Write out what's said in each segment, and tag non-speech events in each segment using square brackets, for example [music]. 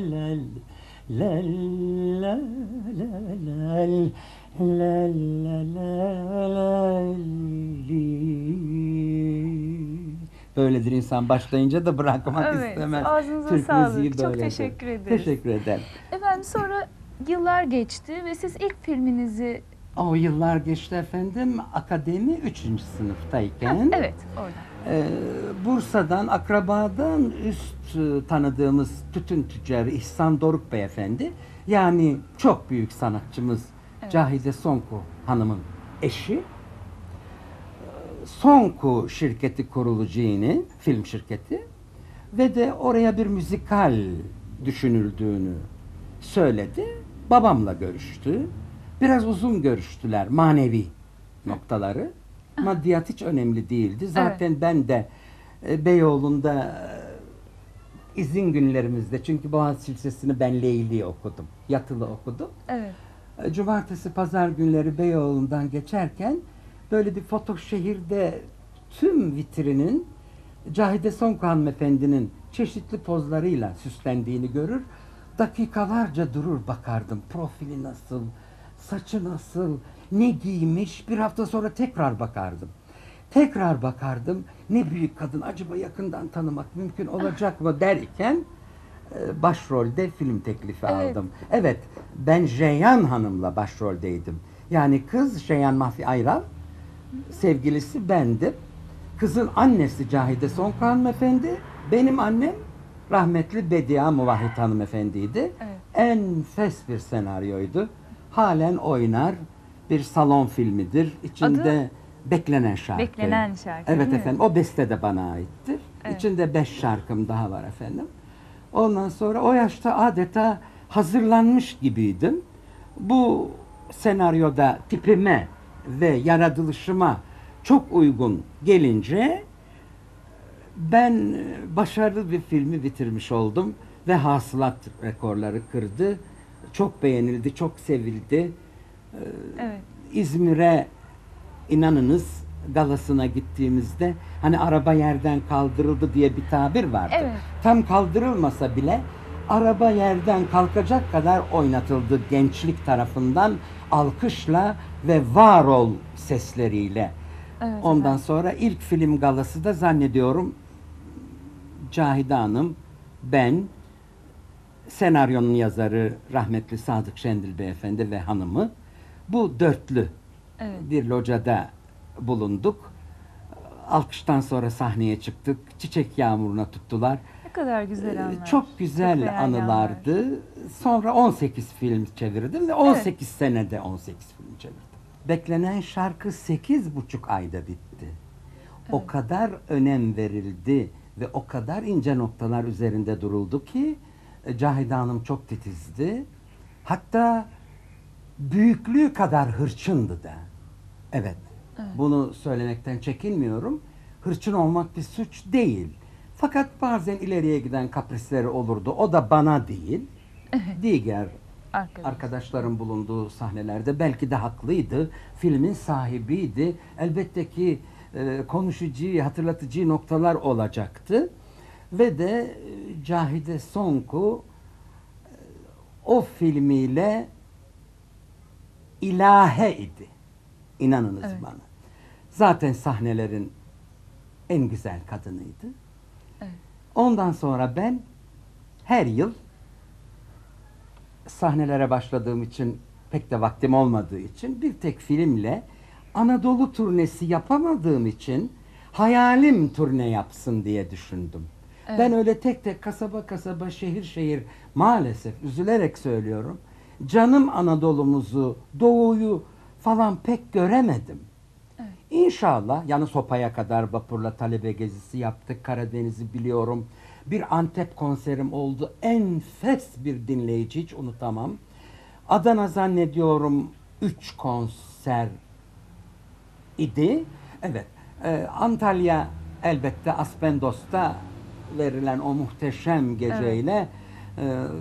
lel. Böyledir insan başlayınca da bırakmak Evet, istemez. ağzınıza Türk sağlık. Çok teşekkür ederiz. Teşekkür ederim. Efendim sonra yıllar geçti ve siz ilk filminizi O yıllar geçti efendim. Akademi 3. sınıftayken evet orada. E, Bursa'dan akrabadan üst e, tanıdığımız tütün tüccarı İhsan Doruk Beyefendi yani çok büyük sanatçımız Evet. Cahide Sonku hanımın eşi e, Sonku şirketi kurulucu film şirketi ve de oraya bir müzikal düşünüldüğünü söyledi. Babamla görüştü. Biraz uzun görüştüler manevi noktaları. Maddiyat hiç önemli değildi. Zaten ben de e, Beyoğlu'nda e, izin günlerimizde çünkü Boğaziçi Lisesi'ni ben Leyli okudum. Yatılı okudum. Evet. E, Cumartesi, pazar günleri Beyoğlu'ndan geçerken böyle bir foto şehirde tüm vitrinin Cahide Sonku hanımefendinin çeşitli pozlarıyla süslendiğini görür. Dakikalarca durur bakardım. Profili nasıl, saçı nasıl, ne giymiş. Bir hafta sonra tekrar bakardım. Tekrar bakardım. Ne büyük kadın acaba yakından tanımak mümkün olacak mı derken e, başrolde film teklifi Evet. aldım. Evet, ben Ceyhan Hanım'la başroldeydim. Yani kız Ceyhan Mahfi Ayral, sevgilisi bendim. Kızın annesi Cahide Sonku hanımefendi, benim annem rahmetli Bedia Muvahhid hanımefendiydi. Evet. Enfes bir senaryoydu. Halen oynar bir salon filmidir. İçinde beklenen şarkı. Beklenen şarkı, Evet mi? efendim. O beste de bana aittir. Evet. İçinde beş şarkım daha var efendim. Ondan sonra o yaşta adeta hazırlanmış gibiydim. Bu senaryoda tipime ve yaratılışıma çok uygun gelince ben e, başarılı bir filmi bitirmiş oldum ve hasılat rekorları kırdı. Çok beğenildi, çok sevildi. Evet. İzmir'e inanınız galasına gittiğimizde hani araba yerden kaldırıldı diye bir tabir vardı. Evet. Tam kaldırılmasa bile araba yerden kalkacak kadar oynatıldı gençlik tarafından alkışla ve var ol sesleriyle. Evet, Ondan efendim. sonra ilk film galası da zannediyorum Cahide Hanım, ben, senaryonun yazarı rahmetli Sadık Şendil Beyefendi ve hanımı bu dörtlü Evet. bir locada bulunduk. Alkıştan sonra sahneye çıktık. Çiçek yağmuruna tuttular. Ne kadar güzel Ee, anlar. Çok güzel değerli anılardı. Sonra 18 film çevirdim ve 18 senede 18 film çevirdim. Beklenen şarkı 8 buçuk ayda bitti. O Evet. kadar önem verildi ve o kadar ince noktalar üzerinde duruldu ki e, Cahide Hanım çok titizdi. Hatta büyüklüğü kadar hırçındı da. Evet. Evet. Bunu söylemekten çekinmiyorum. Hırçın olmak bir suç değil. Fakat bazen ileriye giden kaprisleri olurdu. O da bana değil. Diğer Arkadaş. arkadaşların bulunduğu sahnelerde belki de haklıydı. Filmin sahibiydi. Elbette ki e, konuşucu, hatırlatıcı noktalar olacaktı. Ve de e, Cahide Sonku e, o filmiyle ilahe idi. İnanınız Evet. bana. Zaten sahnelerin en güzel kadınıydı. Evet. Ondan sonra ben her yıl sahnelere başladığım için pek de vaktim olmadığı için bir tek filmle Anadolu turnesi yapamadığım için hayalim turne yapsın diye düşündüm. Evet. Ben öyle tek tek kasaba kasaba şehir şehir maalesef üzülerek söylüyorum. Canım Anadolu'muzu, doğuyu falan pek göremedim. Evet. İnşallah yani Sopa'ya kadar vapurla talebe gezisi yaptık. Karadeniz'i biliyorum. Bir Antep konserim oldu. Enfes bir dinleyici hiç unutamam. Adana zannediyorum 3 konser idi. Evet. Ee, Antalya elbette Aspendos'ta verilen o muhteşem geceyle e,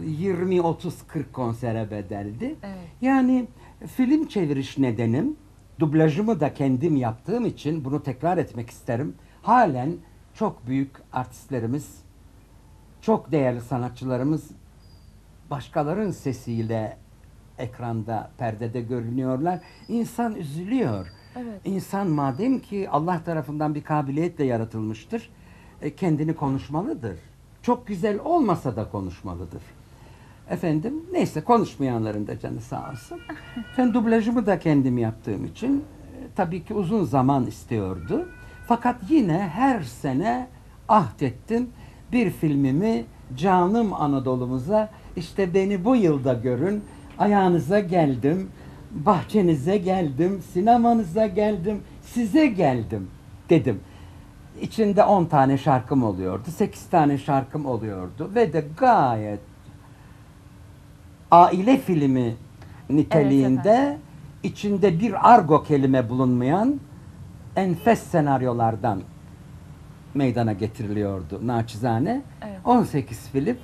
20 30 40 konsere bedeldi. Evet. Yani film çeviriş nedenim dublajımı da kendim yaptığım için bunu tekrar etmek isterim. Halen çok büyük artistlerimiz, çok değerli sanatçılarımız başkalarının sesiyle ekranda, perdede görünüyorlar. İnsan üzülüyor. Evet. İnsan madem ki Allah tarafından bir kabiliyetle yaratılmıştır, e, kendini konuşmalıdır. Çok güzel olmasa da konuşmalıdır. Efendim, neyse konuşmayanların da canı sağ olsun. Ben dublajımı da kendim yaptığım için e, tabii ki uzun zaman istiyordu. Fakat yine her sene ahdettim bir filmimi canım Anadolu'muza işte beni bu yılda görün, ayağınıza geldim, bahçenize geldim, sinemanıza geldim, size geldim dedim. İçinde 10 tane şarkım oluyordu, 8 tane şarkım oluyordu ve de gayet aile filmi niteliğinde efendim. içinde bir argo kelime bulunmayan enfes senaryolardan meydana getiriliyordu naçizane. Evet. 18 film,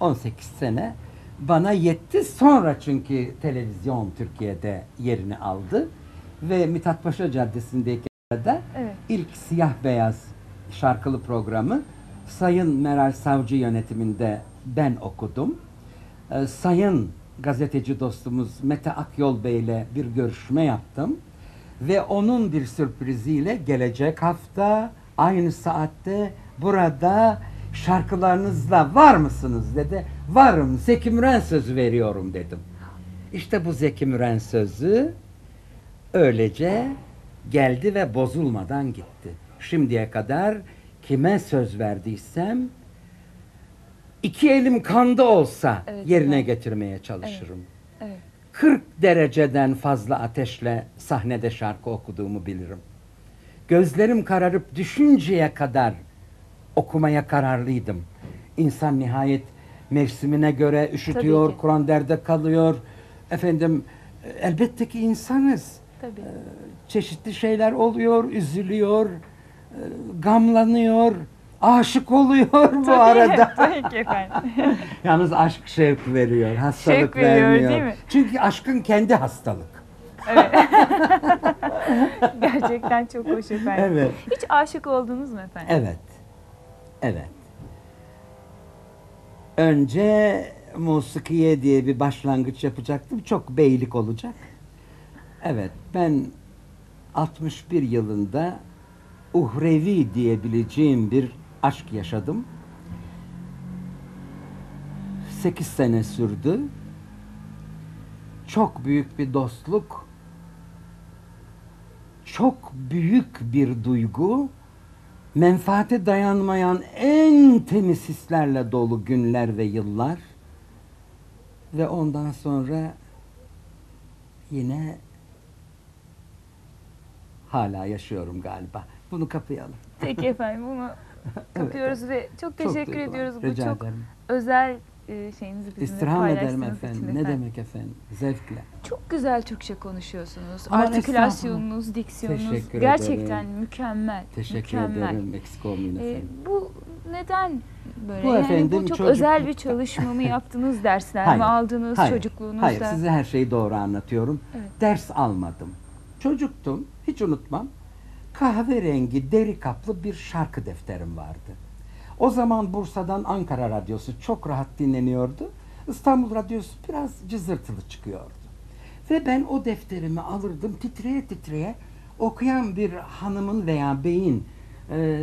18 sene bana yetti. Sonra çünkü televizyon Türkiye'de yerini aldı ve Mithat Paşa Caddesi'ndeki de Evet. ilk siyah beyaz şarkılı programı Sayın Meral Savcı yönetiminde ben okudum. Ee, Sayın gazeteci dostumuz Mete Akyol Bey ile bir görüşme yaptım. Ve onun bir sürpriziyle gelecek hafta aynı saatte burada şarkılarınızla var mısınız dedi. Varım Zeki Müren sözü veriyorum dedim. İşte bu Zeki Müren sözü öylece geldi ve bozulmadan gitti. Şimdiye kadar kime söz verdiysem iki elim kanda olsa Evet, yerine evet. getirmeye çalışırım. Evet. 40 dereceden fazla ateşle sahnede şarkı okuduğumu bilirim. Gözlerim kararıp düşünceye kadar okumaya kararlıydım. İnsan nihayet mevsimine göre üşütüyor. Kur'an derde kalıyor. Efendim elbette ki insanız. Tabii. Çeşitli şeyler oluyor, üzülüyor, gamlanıyor, aşık oluyor bu Tabii, arada. [laughs] Tabii ki efendim. [laughs] Yalnız aşk şevk veriyor, hastalık Şevk veriyor, vermiyor. değil mi? Çünkü aşkın kendi hastalık. [laughs] Gerçekten çok hoş efendim. Evet. Hiç aşık oldunuz mu efendim? Evet. Evet. Önce musikiye diye bir başlangıç yapacaktım. Çok beylik olacak. Evet, ben 61 yılında uhrevi diyebileceğim bir aşk yaşadım. 8 sene sürdü. Çok büyük bir dostluk. Çok büyük bir duygu menfaate dayanmayan en temiz hislerle dolu günler ve yıllar ve ondan sonra yine hala yaşıyorum galiba. Bunu kapayalım. Peki efendim bunu [laughs] kapıyoruz ve çok teşekkür duygulandım. ediyoruz. Bu Rica çok ederim. özel e, şeyinizi bizimle İstirham ederim paylaştığınız efendim. için Ne demek efendim? Zevkle. Çok güzel Türkçe konuşuyorsunuz. Aman Artikülasyonunuz, diksiyonunuz Teşekkür gerçekten ederim. mükemmel. Teşekkür mükemmel. ederim. Eksik olmayın E, efendim. bu neden böyle? Bu yani efendim bu çok çocuk- özel bir çalışma mı [laughs] yaptınız, dersler Hayır, mi aldınız hayır, çocukluğunuzda? Hayır, size her şeyi doğru anlatıyorum. Evet. Ders almadım. Çocuktum, hiç unutmam. Kahverengi, deri kaplı bir şarkı defterim vardı. O zaman Bursa'dan Ankara Radyosu çok rahat dinleniyordu. İstanbul Radyosu biraz cızırtılı çıkıyordu. Ve ben o defterimi alırdım titreye titreye okuyan bir hanımın veya beyin e,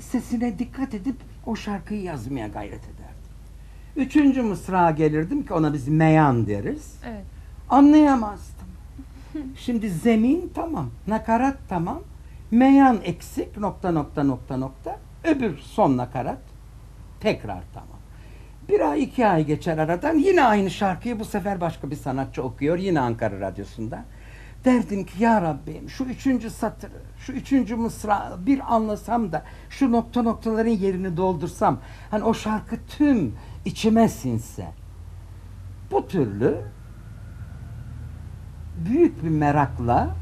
sesine dikkat edip o şarkıyı yazmaya gayret ederdim. Üçüncü mısrağa gelirdim ki ona biz meyan deriz. Evet. Anlayamazdım. Şimdi zemin tamam, nakarat tamam, meyan eksik nokta nokta nokta nokta, öbür son nakarat tekrar tamam. Bir ay iki ay geçer aradan yine aynı şarkıyı bu sefer başka bir sanatçı okuyor yine Ankara Radyosu'nda. Derdim ki ya Rabbim şu üçüncü satırı, şu üçüncü mısra bir anlasam da şu nokta noktaların yerini doldursam. Hani o şarkı tüm içime sinse. Bu türlü büyük bir merakla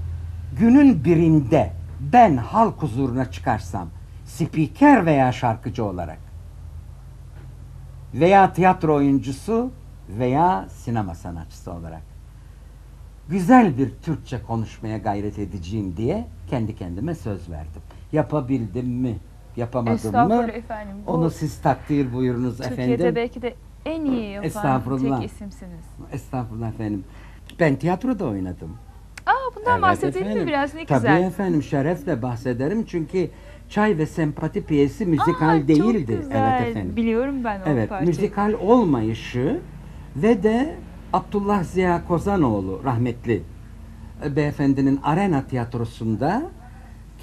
günün birinde ben halk huzuruna çıkarsam spiker veya şarkıcı olarak veya tiyatro oyuncusu veya sinema sanatçısı olarak güzel bir Türkçe konuşmaya gayret edeceğim diye kendi kendime söz verdim. Yapabildim mi? Yapamadım mı? Efendim. Onu siz takdir buyurunuz Türkiye'de efendim. belki de En iyi yapan tek isimsiniz. Estağfurullah efendim. Ben tiyatroda oynadım. Bundan Evet bahsedelim efendim. mi biraz ne Tabii güzel. efendim şerefle bahsederim çünkü Çay ve Sempati piyesi müzikal Aa, değildi. Çok güzel. Evet efendim. Biliyorum ben o Evet, parçayı. müzikal olmayışı ve de Abdullah Ziya Kozanoğlu rahmetli e, beyefendinin Arena Tiyatrosu'nda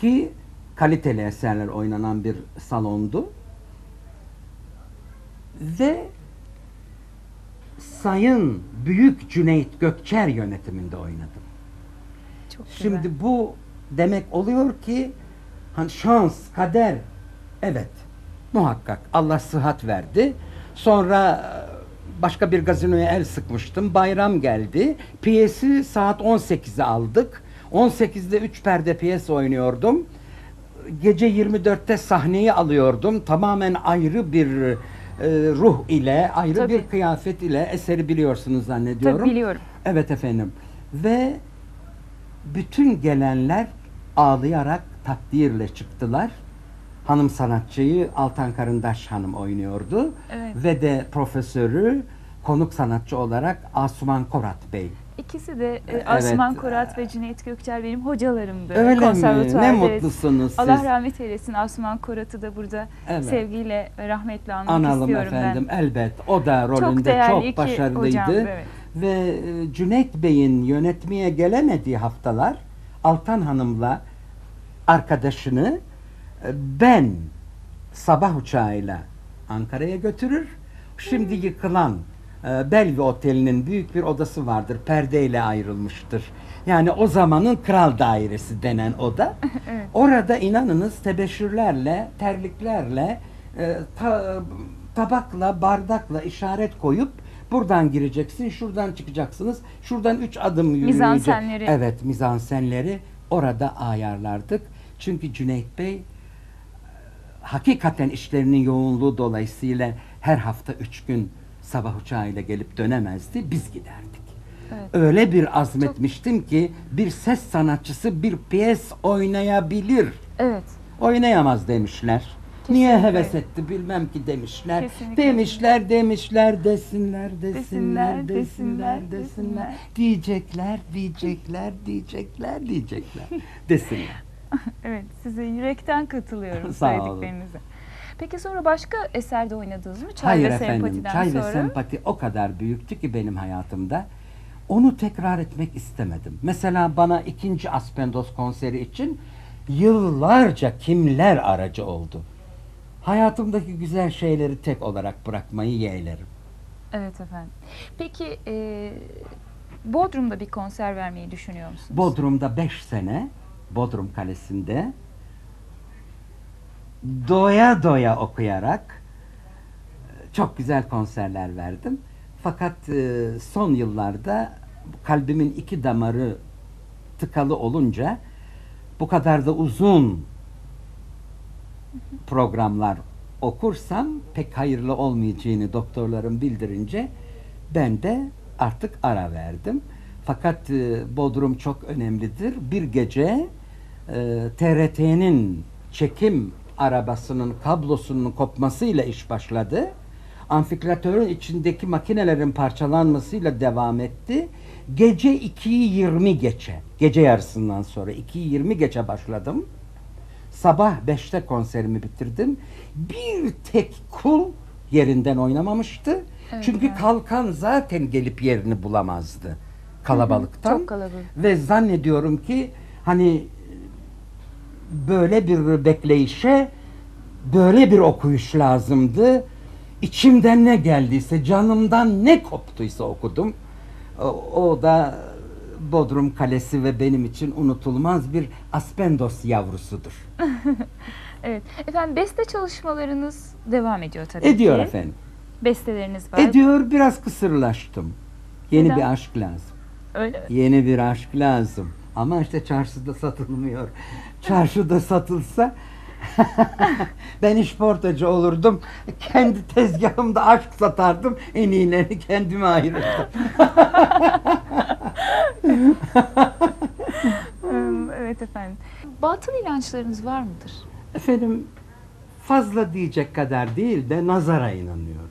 ki kaliteli eserler oynanan bir salondu. Ve Sayın Büyük Cüneyt Gökçer yönetiminde oynadım. Çok güzel. Şimdi bu demek oluyor ki hani şans, kader evet muhakkak Allah sıhhat verdi. Sonra e, başka bir gazinoya el sıkmıştım. Bayram geldi. Piyesi saat 18'e aldık. 18'de 3 perde piyes oynuyordum. Gece 24'te sahneyi alıyordum. Tamamen ayrı bir e, ruh ile, ayrı Tabii. bir kıyafet ile eseri biliyorsunuz zannediyorum. Tabii biliyorum. Evet efendim. Ve bütün gelenler ağlayarak takdirle çıktılar. Hanım sanatçıyı Altan Karındaş Hanım oynuyordu. Evet. Ve de profesörü konuk sanatçı olarak Asuman Korat Bey. İkisi de e, Evet. Asuman Korat ve Cüneyt Gökçer benim hocalarımdı. Öyle mi? Ne mutlusunuz siz. Allah rahmet eylesin Asuman Korat'ı da burada Evet. sevgiyle rahmetle anmak Analım istiyorum efendim elbet. O da Çok rolünde çok, iki başarılıydı. hocamdı, evet. Ve e, Cüneyt Bey'in yönetmeye gelemediği haftalar Altan Hanım'la arkadaşını e, ben sabah uçağıyla Ankara'ya götürür. Şimdi yıkılan e, Bellevue Oteli'nin büyük bir odası vardır. Perdeyle ayrılmıştır. Yani o zamanın kral dairesi denen oda. [laughs] Evet. Orada inanınız tebeşirlerle, terliklerle, ta- tabakla, bardakla işaret koyup buradan gireceksin, şuradan çıkacaksınız. Şuradan üç adım yürüyecek. Mizansenleri. Evet, mizansenleri orada ayarlardık. Çünkü Cüneyt Bey hakikaten işlerinin yoğunluğu dolayısıyla her hafta üç gün sabah uçağıyla gelip dönemezdi. Biz giderdik. Evet. Öyle bir azmetmiştim ki bir ses sanatçısı bir piyes oynayabilir. Evet. Oynayamaz demişler. Niye heves etti bilmem ki demişler. Kesinlikle. Demişler demişler desinler Desinler, desinler desinler desinler, desinler desinler. diyecekler diyecekler diyecekler diyecekler [laughs] desinler. [laughs] Evet. Size yürekten katılıyorum [laughs] söylediklerinize. Peki sonra başka eserde oynadınız mı? Çay Hayır ve efendim Sempati'den çay sonra. ve sempati o kadar büyüktü ki benim hayatımda. Onu tekrar etmek istemedim. Mesela bana ikinci Aspendos konseri için yıllarca kimler aracı oldu. Hayatımdaki güzel şeyleri tek olarak bırakmayı yeğlerim. Evet efendim. Peki e, Bodrum'da bir konser vermeyi düşünüyor musunuz? Bodrum'da 5 sene Bodrum Kalesi'nde doya doya okuyarak e, çok güzel konserler verdim. Fakat e, son yıllarda kalbimin iki damarı tıkalı olunca bu kadar da uzun programlar okursam pek hayırlı olmayacağını doktorlarım bildirince ben de artık ara verdim. Fakat e, Bodrum çok önemlidir. Bir gece e, TRT'nin çekim arabasının kablosunun kopmasıyla iş başladı. Amfiklatörün içindeki makinelerin parçalanmasıyla devam etti. Gece 2'yi 20 geçe, gece yarısından sonra 2'yi 20 geçe başladım. Sabah 5'te konserimi bitirdim. Bir tek kul yerinden oynamamıştı. Evet, Çünkü evet. kalkan zaten gelip yerini bulamazdı kalabalıktan. Çok kalabalık. Ve zannediyorum ki hani böyle bir bekleyişe böyle bir okuyuş lazımdı. İçimden ne geldiyse, canımdan ne koptuysa okudum. O, o da Bodrum Kalesi ve benim için unutulmaz bir Aspendos yavrusudur. [laughs] Evet. Efendim beste çalışmalarınız devam ediyor tabii Ediyor ki. efendim. Besteleriniz var. Ediyor biraz kısırlaştım. Yeni Neden? bir aşk lazım. Öyle mi? Yeni bir aşk lazım. Ama işte çarşıda satılmıyor. Çarşıda satılsa [laughs] ben işportacı olurdum. Kendi tezgahımda aşk satardım. En iyilerini kendime ayırırdım. [laughs] Evet efendim. Batıl inançlarınız var mıdır? Efendim fazla diyecek kadar değil de nazara inanıyorum.